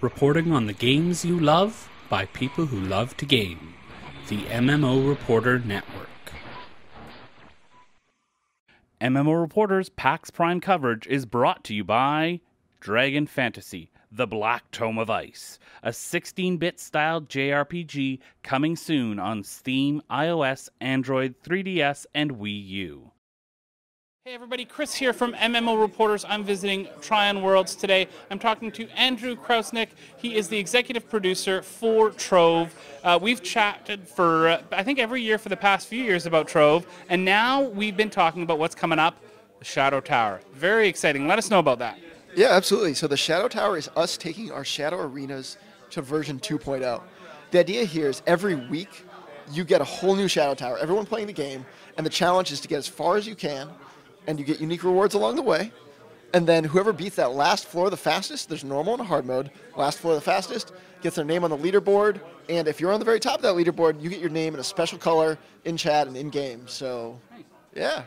reporting on the games you love by people who love to game. The MMO Reporter Network. MMO Reporters PAX Prime coverage is brought to you by Dragon Fantasy, The Black Tome of Ice, a 16 bit styled JRPG coming soon on Steam, iOS, Android, 3DS, and Wii U. Hey everybody, Chris here from MMO Reporters. I'm visiting Trion Worlds today. I'm talking to Andrew Krausnick. He is the executive producer for Trove. Uh, we've chatted for, uh, I think, every year for the past few years about Trove, and now we've been talking about what's coming up the Shadow Tower. Very exciting. Let us know about that. Yeah, absolutely. So the Shadow Tower is us taking our Shadow Arenas to version 2.0. The idea here is every week you get a whole new Shadow Tower, everyone playing the game, and the challenge is to get as far as you can and you get unique rewards along the way. And then whoever beats that last floor the fastest, there's normal and hard mode. Last floor the fastest gets their name on the leaderboard. And if you're on the very top of that leaderboard, you get your name in a special color in chat and in game. So, yeah.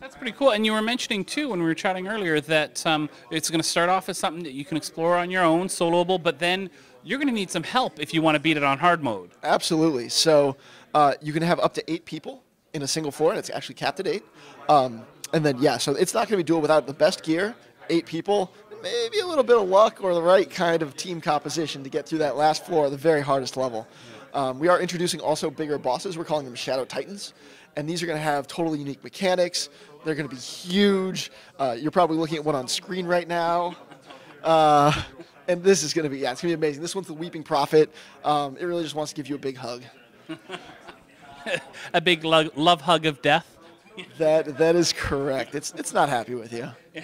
That's pretty cool. And you were mentioning too when we were chatting earlier that um, it's going to start off as something that you can explore on your own, soloable, but then you're going to need some help if you want to beat it on hard mode. Absolutely. So uh, you can have up to eight people in a single floor, and it's actually capped at eight. Um, and then yeah, so it's not going to be doable without the best gear, eight people, maybe a little bit of luck or the right kind of team composition to get through that last floor, the very hardest level. Um, we are introducing also bigger bosses. We're calling them Shadow Titans, and these are going to have totally unique mechanics. They're going to be huge. Uh, you're probably looking at one on screen right now. Uh, and this is going to be yeah, it's going to be amazing. This one's the Weeping Prophet. Um, it really just wants to give you a big hug. a big lo- love hug of death that that is correct. It's it's not happy with you. Yeah.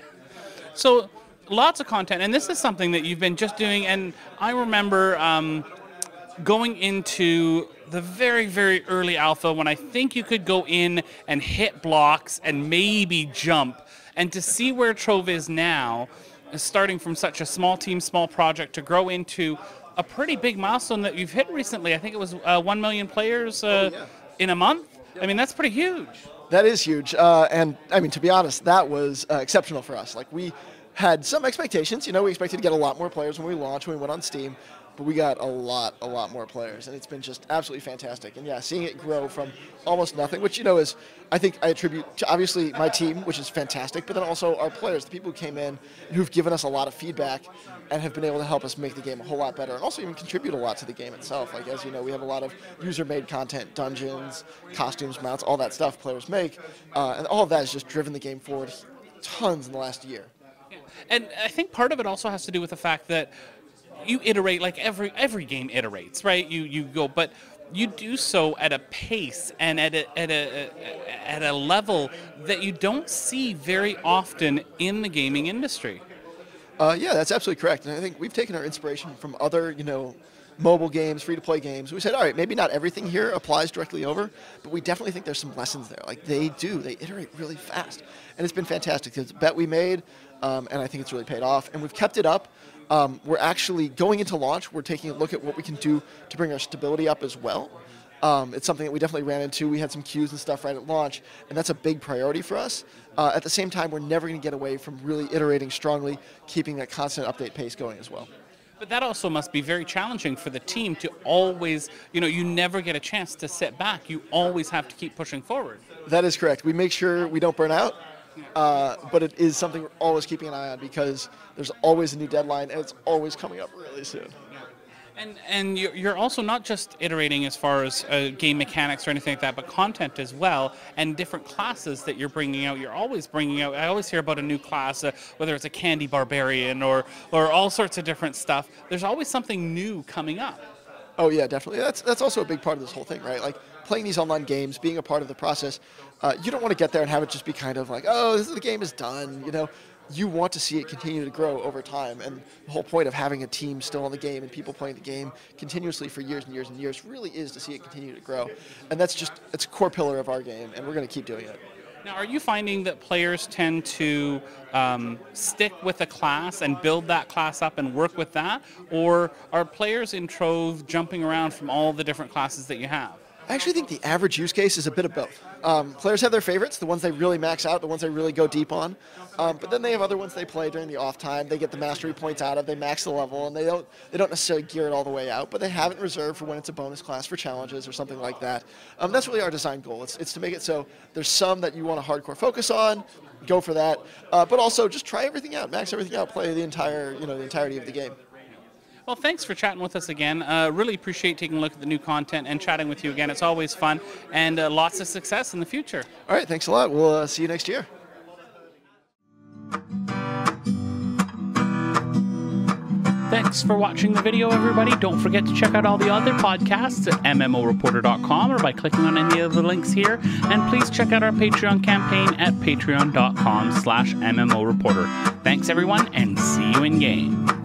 So lots of content, and this is something that you've been just doing. And I remember um, going into the very very early alpha when I think you could go in and hit blocks and maybe jump, and to see where Trove is now, starting from such a small team, small project to grow into a pretty big milestone that you've hit recently. I think it was uh, one million players uh, oh, yeah. in a month. Yep. I mean, that's pretty huge. That is huge, uh, and I mean to be honest, that was uh, exceptional for us. Like we had some expectations. You know, we expected to get a lot more players when we launched, when we went on Steam, but we got a lot, a lot more players, and it's been just absolutely fantastic. And yeah, seeing it grow from almost nothing, which you know is, I think I attribute to obviously my team, which is fantastic, but then also our players, the people who came in who've given us a lot of feedback and have been able to help us make the game a whole lot better, and also even contribute a lot to the game itself. Like as you know, we have a lot of user-made content, dungeons, costumes, mounts, all that stuff players make, uh, and all of that has just driven the game forward tons in the last year. And I think part of it also has to do with the fact that you iterate like every every game iterates, right? You you go, but you do so at a pace and at a, at a at a level that you don't see very often in the gaming industry. Uh, yeah, that's absolutely correct. And I think we've taken our inspiration from other, you know, mobile games, free to play games. We said, all right, maybe not everything here applies directly over, but we definitely think there's some lessons there. Like they do, they iterate really fast. And it's been fantastic. It's bet we made, um, and I think it's really paid off. And we've kept it up um, we're actually going into launch. We're taking a look at what we can do to bring our stability up as well. Um, it's something that we definitely ran into. We had some queues and stuff right at launch, and that's a big priority for us. Uh, at the same time, we're never going to get away from really iterating strongly, keeping that constant update pace going as well. But that also must be very challenging for the team to always, you know, you never get a chance to sit back. You always have to keep pushing forward. That is correct. We make sure we don't burn out. Uh, but it is something we're always keeping an eye on because there's always a new deadline and it's always coming up really soon. And, and you're also not just iterating as far as uh, game mechanics or anything like that, but content as well, and different classes that you're bringing out. You're always bringing out. I always hear about a new class, uh, whether it's a candy barbarian or or all sorts of different stuff. There's always something new coming up. Oh yeah, definitely. That's that's also a big part of this whole thing, right? Like playing these online games, being a part of the process, uh, you don't want to get there and have it just be kind of like, oh, this, the game is done. You know, you want to see it continue to grow over time. And the whole point of having a team still in the game and people playing the game continuously for years and years and years really is to see it continue to grow. And that's just it's a core pillar of our game, and we're going to keep doing it. Now, are you finding that players tend to um, stick with a class and build that class up and work with that, or are players in Trove jumping around from all the different classes that you have? I actually think the average use case is a bit of both. Um, players have their favorites, the ones they really max out, the ones they really go deep on. Um, but then they have other ones they play during the off time. They get the mastery points out of, they max the level, and they don't they don't necessarily gear it all the way out, but they have it reserved for when it's a bonus class for challenges or something like that. Um, that's really our design goal. It's, it's to make it so there's some that you want to hardcore focus on, go for that, uh, but also just try everything out, max everything out, play the entire you know the entirety of the game. Well, thanks for chatting with us again. Uh, really appreciate taking a look at the new content and chatting with you again. It's always fun, and uh, lots of success in the future. All right, thanks a lot. We'll uh, see you next year. Thanks for watching the video, everybody. Don't forget to check out all the other podcasts at MMOReporter.com or by clicking on any of the links here. And please check out our Patreon campaign at patreon.com slash MMOReporter. Thanks, everyone, and see you in game.